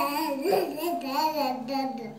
C'est la la